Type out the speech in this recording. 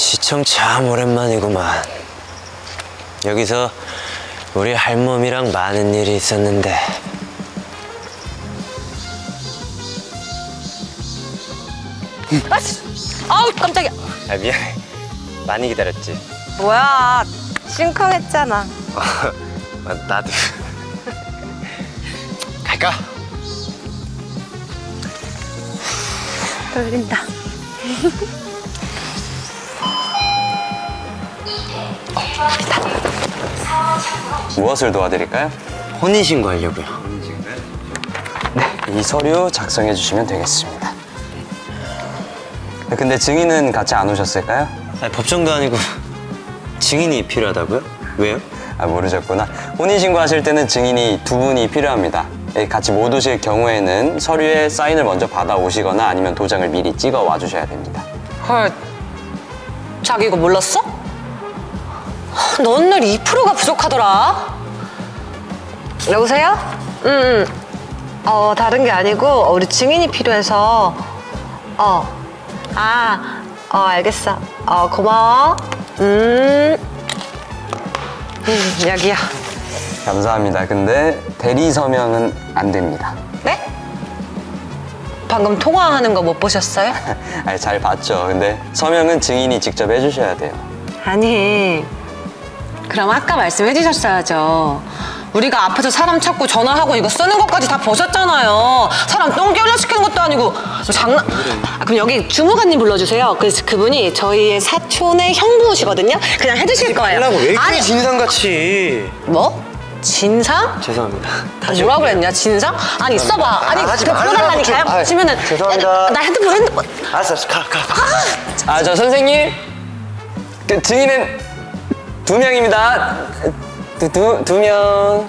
시청 참 오랜만이구만. 여기서 우리 할멈이랑 많은 일이 있었는데. 아씨! 아우 깜짝이야. 아, 미안해. 많이 기다렸지? 뭐야? 심쿵했잖아. 아, 나도. 갈까? 떨린다. 무엇을 도와드릴까요? 혼인신고 하려고요. 네, 이 서류 작성해 주시면 되겠습니다. 네, 근데 증인은 같이 안 오셨을까요? 아니, 법정도 아니고 증인이 필요하다고요? 왜요? 아, 모르셨구나. 혼인신고 하실 때는 증인이 두 분이 필요합니다. 예, 같이 못 오실 경우에는 서류에 사인을 먼저 받아 오시거나 아니면 도장을 미리 찍어 와 주셔야 됩니다. 헐, 자기 이거 몰랐어? 너 오늘 2%가 부족하더라. 여보세요? 응, 응. 어, 다른 게 아니고 우리 증인이 필요해서 어. 아, 어, 알겠어. 어, 고마워. 음. 음, 여기야. 감사합니다. 근데 대리 서명은 안 됩니다. 네? 방금 통화하는 거 못 보셨어요? 아니, 잘 봤죠. 근데 서명은 증인이 직접 해주셔야 돼요. 아니 그럼 아까 말씀해 주셨어야죠 우리가 앞에서 사람 찾고 전화하고 이거 쓰는 것까지 다 보셨잖아요 사람 똥개 연락시키는 것도 아니고 저 장난 아, 그럼 여기 주무관님 불러주세요 그래서 그분이 저희의 사촌의 형부시거든요 그냥 해주실 거예요 왜 이렇게 아니 진상같이. 뭐? 진상? 죄송합니다. 아, 뭐라 그랬냐 진상? 아니 있어봐 아니 하지 그 마. 불러달라니까요 아, 치면은 죄송합니다. 야, 나 핸드폰 핸드폰 알았어, 알았어. 가, 가. 아, 저 선생님. 그 증인은 두 명입니다. 두, 두, 두 명.